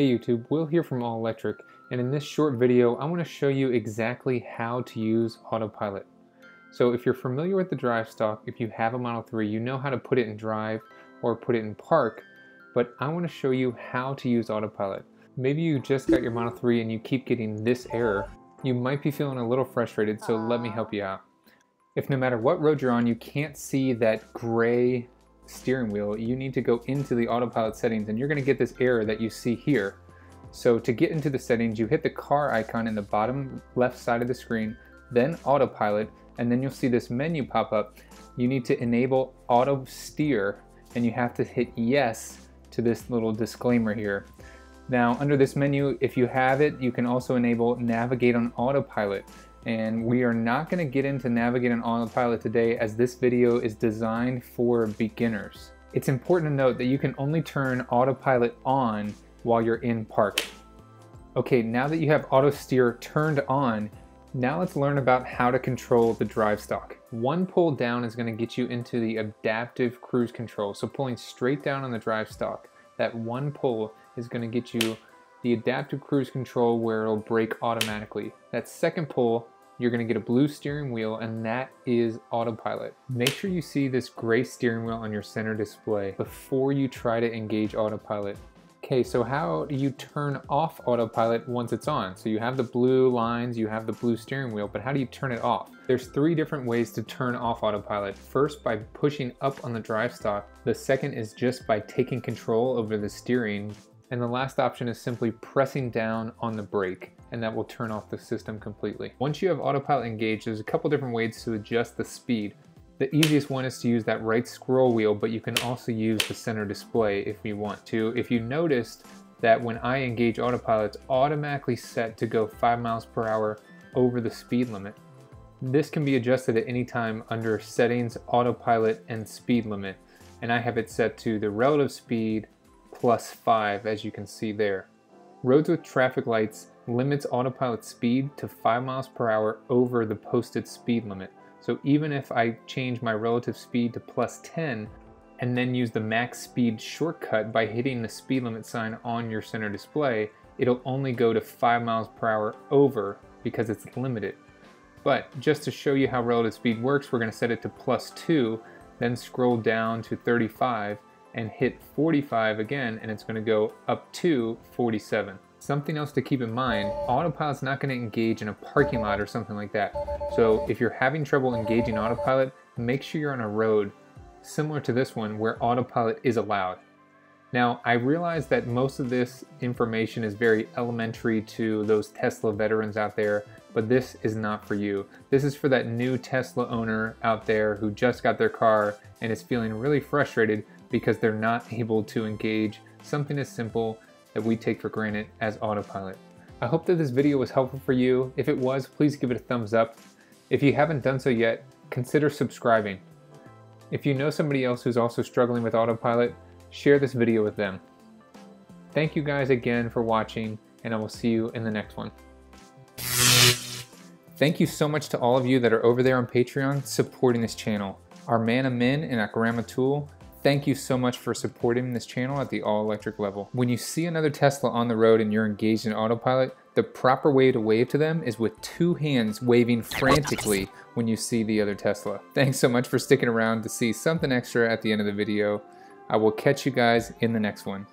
Hey YouTube, Will here from All Electric, and in this short video I want to show you exactly how to use autopilot. So if you're familiar with the drive stalk, if you have a Model 3, you know how to put it in drive or put it in park, but I want to show you how to use autopilot. Maybe you just got your Model 3 and you keep getting this error. You might be feeling a little frustrated, so let me help you out. If no matter what road you're on, you can't see that gray steering wheel, you need to go into the autopilot settings and you're gonna get this error that you see here. So to get into the settings, you hit the car icon in the bottom left side of the screen, then autopilot, and then you'll see this menu pop up. You need to enable auto steer and you have to hit yes to this little disclaimer here. Now under this menu, if you have it, you can also enable navigate on autopilot and we are not going to get into Navigate on Autopilot today as this video is designed for beginners. It's important to note that you can only turn autopilot on while you're in park. Okay, now that you have auto steer turned on, now let's learn about how to control the drive stalk. One pull down is going to get you into the adaptive cruise control. So pulling straight down on the drive stalk, that one pull is going to get you the adaptive cruise control where it'll brake automatically. That second pull, you're gonna get a blue steering wheel and that is autopilot. Make sure you see this gray steering wheel on your center display before you try to engage autopilot. Okay, so how do you turn off autopilot once it's on? So you have the blue lines, you have the blue steering wheel, but how do you turn it off? There's three different ways to turn off autopilot. First, by pushing up on the drive stalk. The second is just by taking control over the steering and the last option is simply pressing down on the brake and that will turn off the system completely. Once you have autopilot engaged, there's a couple different ways to adjust the speed. The easiest one is to use that right scroll wheel, but you can also use the center display if you want to. If you noticed that when I engage autopilot, it's automatically set to go 5 miles per hour over the speed limit. This can be adjusted at any time under settings, autopilot, and speed limit. And I have it set to the relative speed, plus 5 as you can see there. Roads with traffic lights limits autopilot speed to 5 miles per hour over the posted speed limit. So even if I change my relative speed to plus 10 and then use the max speed shortcut by hitting the speed limit sign on your center display, it'll only go to 5 miles per hour over because it's limited. But just to show you how relative speed works, we're going to set it to plus 2, then scroll down to 35, and hit 45 again and it's going to go up to 47. Something else to keep in mind, autopilot's not going to engage in a parking lot or something like that. So if you're having trouble engaging autopilot, make sure you're on a road similar to this one where autopilot is allowed. Now, I realize that most of this information is very elementary to those Tesla veterans out there, but this is not for you. This is for that new Tesla owner out there who just got their car and is feeling really frustrated because they're not able to engage something as simple that we take for granted as autopilot. I hope that this video was helpful for you. If it was, please give it a thumbs up. If you haven't done so yet, consider subscribing. If you know somebody else who's also struggling with autopilot, share this video with them. Thank you guys again for watching, and I will see you in the next one. Thank you so much to all of you that are over there on Patreon supporting this channel. Our Mana Min and Akrama Tool Thank you so much for supporting this channel at the all electric level. When you see another Tesla on the road and you're engaged in autopilot, the proper way to wave to them is with two hands waving frantically when you see the other Tesla. Thanks so much for sticking around to see something extra at the end of the video. I will catch you guys in the next one.